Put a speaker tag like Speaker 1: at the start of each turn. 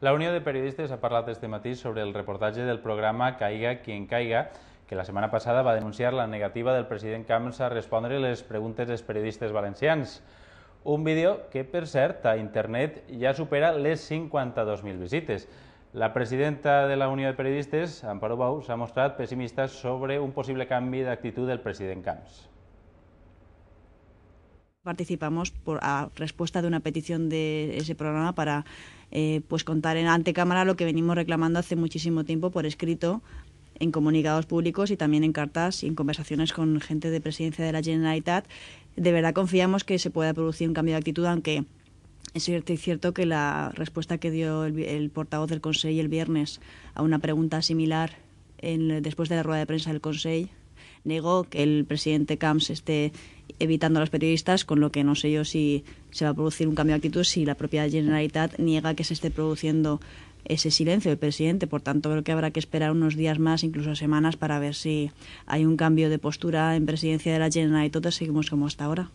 Speaker 1: La Unió de Periodistes ha parlat este matí sobre el reportatge del programa Caiga quien caiga, que la setmana passada va denunciar la negativa del president Camps a respondre les preguntes dels periodistes valencians. Un vídeo que, per cert, a internet ja supera les 52.000 visites. La presidenta de la Unió de Periodistes, Amparo Bau, s'ha mostrat pessimista sobre un possible canvi d'actitud del president Camps.
Speaker 2: Participamos por, a respuesta de una petición de ese programa para eh, pues contar en antecámara lo que venimos reclamando hace muchísimo tiempo por escrito en comunicados públicos y también en cartas y en conversaciones con gente de presidencia de la Generalitat. De verdad confiamos que se pueda producir un cambio de actitud, aunque es cierto, cierto que la respuesta que dio el, el portavoz del Consejo el viernes a una pregunta similar en, después de la rueda de prensa del Consejo negó que el presidente Camps esté evitando a los periodistas, con lo que no sé yo si se va a producir un cambio de actitud si la propia Generalitat niega que se esté produciendo ese silencio del presidente. Por tanto, creo que habrá que esperar unos días más, incluso semanas, para ver si hay un cambio de postura en presidencia de la Generalitat seguimos como hasta ahora.